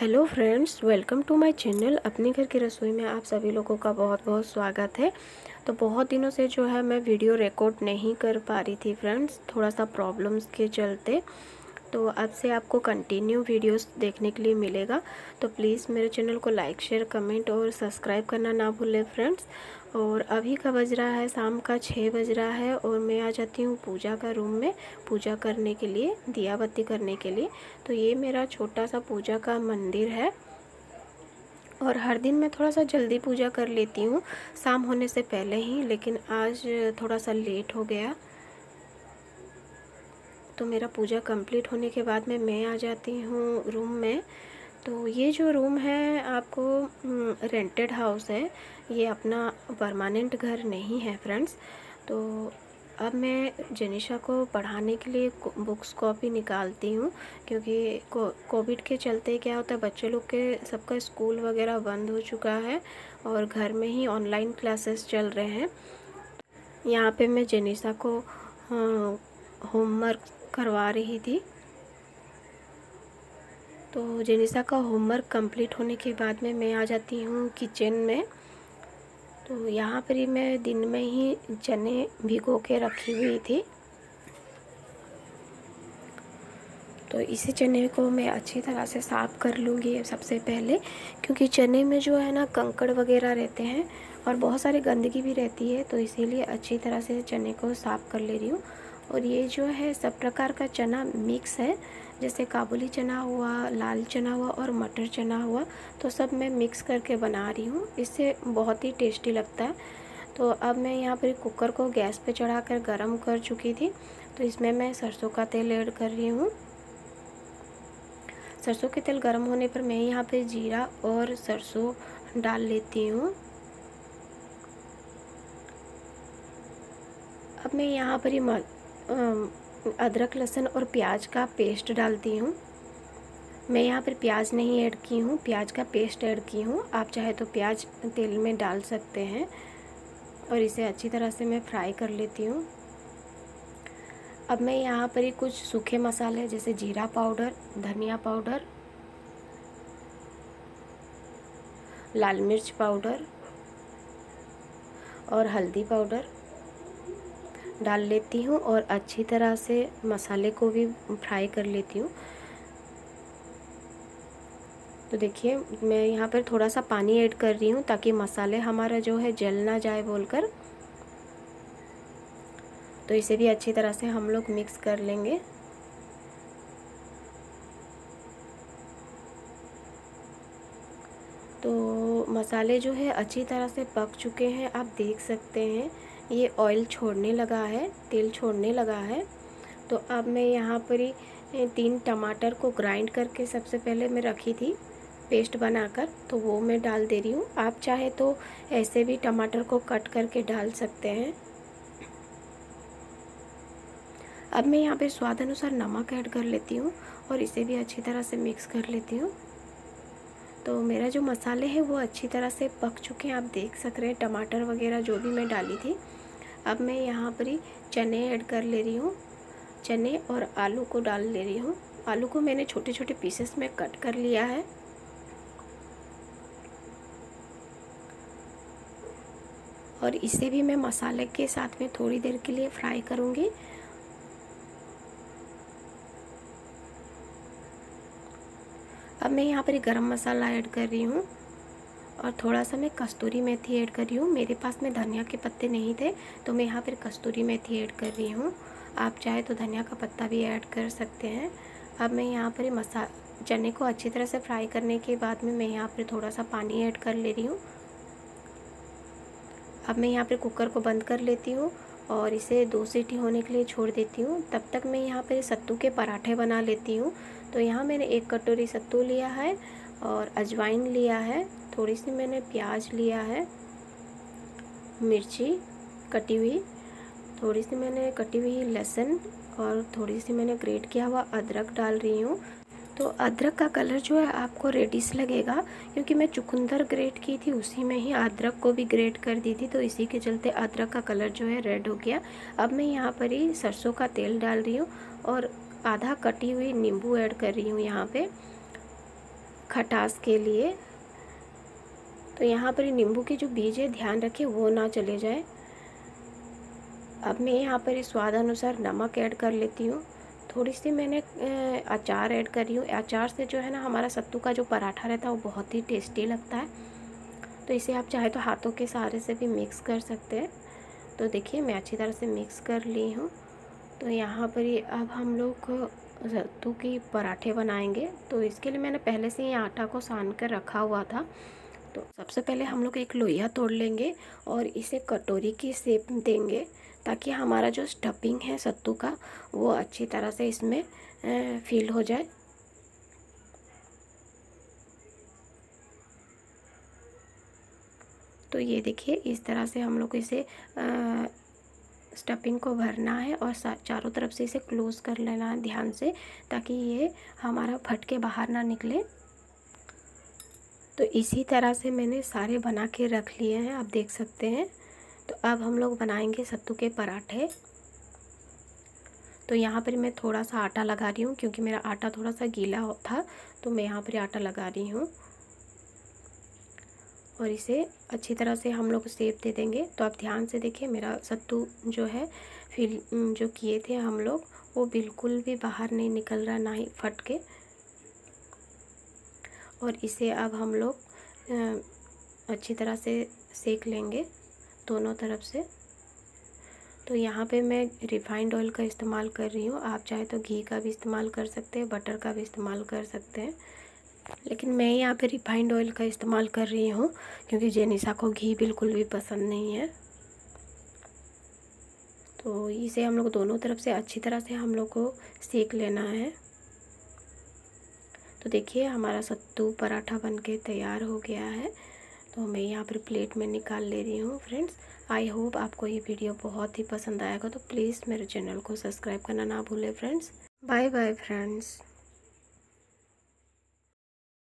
Hello friends, welcome to my channel. अपने घर की रसोई में आप सभी लोगों का बहुत बहुत स्वागत है। तो बहुत दिनों से जो है मैं वीडियो रिकॉर्ड नहीं कर पा रही थी फ्रेंड्स थोड़ा सा प्रॉब्लम्स के चलते। तो अब से आपको कंटिन्यू वीडियोस देखने के लिए मिलेगा। तो प्लीज़ मेरे चैनल को लाइक शेयर कमेंट और सब्सक्राइब करना ना भूलें फ्रेंड्स और अभी का बज रहा है, शाम का छः बज रहा है और मैं आ जाती हूँ पूजा का रूम में, पूजा करने के लिए दिया बत्ती करने के लिए। तो ये मेरा छोटा सा पूजा का मंदिर है। और हर दिन मैं थोड़ा सा जल्दी पूजा कर लेती हूँ, शाम होने से पहले ही, लेकिन आज थोड़ा सा लेट हो गया। तो मेरा पूजा कंप्लीट होने के बाद में मैं आ जाती हूँ रूम में। तो ये जो रूम है, आपको रेंटेड हाउस है। ये अपना परमानेंट घर नहीं है फ्रेंड्स तो अब मैं जनीशा को पढ़ाने के लिए बुक्स कॉपी निकालती हूँ, क्योंकि कोविड के चलते क्या होता है, बच्चे लोग के सबका स्कूल वगैरह बंद हो चुका है और घर में ही ऑनलाइन क्लासेस चल रहे हैं। यहाँ पे मैं जनीशा को होमवर्क करवा रही थी। तो जेनिसा का होमवर्क कंप्लीट होने के बाद में मैं आ जाती हूँ किचन में। तो यहाँ पर ही मैं दिन में ही चने भिगो के रखी हुई थी। तो इसी चने को मैं अच्छी तरह से साफ़ कर लूँगी सबसे पहले, क्योंकि चने में जो है ना कंकड़ वगैरह रहते हैं और बहुत सारी गंदगी भी रहती है तो इसीलिए अच्छी तरह से चने को साफ़ कर ले रही हूँ। और ये जो है, सब प्रकार का चना मिक्स है। जैसे काबुली चना हुआ, लाल चना हुआ और मटर चना हुआ तो सब मैं मिक्स करके बना रही हूँ। इससे बहुत ही टेस्टी लगता है। तो अब मैं यहाँ पर कुकर को गैस पे चढ़ा कर गर्म कर चुकी थी। तो इसमें मैं सरसों का तेल ऐड कर रही हूँ। सरसों के तेल गर्म होने पर मैं यहाँ पे जीरा और सरसों डाल लेती हूँ। अब मैं यहाँ पर ही अदरक, लहसुन और प्याज का पेस्ट डालती हूँ। मैं यहाँ पर प्याज नहीं ऐड की हूँ, प्याज का पेस्ट ऐड की हूँ। आप चाहे तो प्याज तेल में डाल सकते हैं और इसे अच्छी तरह से मैं फ्राई कर लेती हूँ। अब मैं यहाँ पर ही कुछ सूखे मसाले, जैसे जीरा पाउडर, धनिया पाउडर, लाल मिर्च पाउडर और हल्दी पाउडर डाल लेती हूँ और अच्छी तरह से मसाले को भी फ्राई कर लेती हूँ। तो देखिए, मैं यहाँ पर थोड़ा सा पानी ऐड कर रही हूँ ताकि मसाले हमारा जो है जल ना जाए बोलकर। तो इसे भी अच्छी तरह से हम लोग मिक्स कर लेंगे। तो मसाले जो है अच्छी तरह से पक चुके हैं, आप देख सकते हैं। ये ऑयल छोड़ने लगा है, तेल छोड़ने लगा है। तो अब मैं यहाँ पर ही तीन टमाटर को ग्राइंड करके सबसे पहले मैं रखी थी पेस्ट बनाकर तो वो मैं डाल दे रही हूँ। आप चाहे तो ऐसे भी टमाटर को कट करके डाल सकते हैं। अब मैं यहाँ पे स्वाद अनुसार नमक ऐड कर लेती हूँ और इसे भी अच्छी तरह से मिक्स कर लेती हूँ। तो मेरा जो मसाले हैं वो अच्छी तरह से पक चुके हैं। आप देख सक रहे हैं टमाटर वगैरह जो भी मैं डाली थी अब मैं यहाँ पर ही चने ऐड कर ले रही हूँ। चने और आलू को डाल ले रही हूँ। आलू को मैंने छोटे छोटे पीसेस में कट कर लिया है। और इसे भी मैं मसाले के साथ में थोड़ी देर के लिए फ्राई करूँगी। अब मैं यहाँ पर गरम मसाला ऐड कर रही हूँ। और थोड़ा सा मैं कस्तूरी मेथी ऐड कर रही हूँ। मेरे पास में धनिया के पत्ते नहीं थे तो मैं यहाँ पर कस्तूरी मेथी ऐड कर रही हूँ। आप चाहे तो धनिया का पत्ता भी ऐड कर सकते हैं। अब मैं यहाँ पर मसा, चने को अच्छी तरह से फ्राई करने के बाद में मैं यहाँ पर थोड़ा सा पानी ऐड कर ले रही हूँ। अब मैं यहाँ पर कुकर को बंद कर लेती हूँ और इसे दो सीटी होने के लिए छोड़ देती हूँ। तब तक मैं यहाँ पर सत्तू के पराठे बना लेती हूँ। तो यहाँ मैंने एक कटोरी सत्तू लिया है और अजवाइन लिया है। थोड़ी सी मैंने प्याज लिया है, मिर्ची कटी हुई, थोड़ी सी मैंने कटी हुई लहसुन और थोड़ी सी मैंने ग्रेट किया हुआ अदरक डाल रही हूँ। तो अदरक का कलर जो है आपको रेडिश लगेगा, क्योंकि मैं चुकंदर ग्रेट की थी, उसी में ही अदरक को भी ग्रेट कर दी थी तो इसी के चलते अदरक का कलर जो है रेड हो गया। अब मैं यहाँ पर ही सरसों का तेल डाल रही हूँ और आधा कटी हुई नींबू ऐड कर रही हूँ यहाँ पे, खटास के लिए। तो यहाँ पर नींबू के जो बीज है, ध्यान रखें, वो ना चले जाए। अब मैं यहाँ पर स्वाद अनुसार नमक ऐड कर लेती हूँ। थोड़ी सी मैंने अचार ऐड करी हूँ। अचार से जो है ना, हमारा सत्तू का जो पराठा रहता है, वो बहुत ही टेस्टी लगता है। तो इसे आप चाहे तो हाथों के सहारे से भी मिक्स कर सकते हैं। तो देखिए, मैं अच्छी तरह से मिक्स कर ली हूँ। तो यहाँ पर ही अब हम लोग सत्तू की पराठे बनाएँगे। तो इसके लिए मैंने पहले से ही आटा को सान कर रखा हुआ था। तो सबसे पहले हम लोग एक लोहिया तोड़ लेंगे और इसे कटोरी की शेप देंगे ताकि हमारा जो स्टफिंग है सत्तू का, वो अच्छी तरह से इसमें फील हो जाए। तो ये देखिए, इस तरह से हम लोग इसे स्टफिंग को भरना है और चारों तरफ़ से इसे क्लोज़ कर लेना है ध्यान से ताकि ये हमारा फट के बाहर ना निकले। तो इसी तरह से मैंने सारे बना के रख लिए हैं, आप देख सकते हैं। तो अब हम लोग बनाएँगे सत्तू के पराठे। तो यहाँ पर मैं थोड़ा सा आटा लगा रही हूँ, क्योंकि मेरा आटा थोड़ा सा गीला था तो मैं यहाँ पर आटा लगा रही हूँ। और इसे अच्छी तरह से हम लोग सेप दे देंगे। तो आप ध्यान से देखिए, मेरा सत्तू जो है, फिर जो किए थे हम लोग, वो बिल्कुल भी बाहर नहीं निकल रहा, ना ही फट के। और इसे अब हम लोग अच्छी तरह से सेक लेंगे दोनों तरफ़ से। तो यहाँ पे मैं रिफ़ाइंड ऑयल का इस्तेमाल कर रही हूँ। आप चाहे तो घी का भी इस्तेमाल कर सकते हैं, बटर का भी इस्तेमाल कर सकते हैं। लेकिन मैं यहाँ पे रिफ़ाइंड ऑयल का इस्तेमाल कर रही हूँ, क्योंकि जेनिसा को घी बिल्कुल भी पसंद नहीं है। तो इसे हम लोग दोनों तरफ़ से, अच्छी तरह से हम लोग को सेक लेना है। तो देखिए, हमारा सत्तू पराठा बन के तैयार हो गया है। तो मैं यहाँ पर प्लेट में निकाल ले रही हूँ, फ्रेंड्स। आई होप आपको ये वीडियो बहुत ही पसंद आएगा तो प्लीज़ मेरे चैनल को सब्सक्राइब करना ना भूलें, फ्रेंड्स। Bye bye, friends.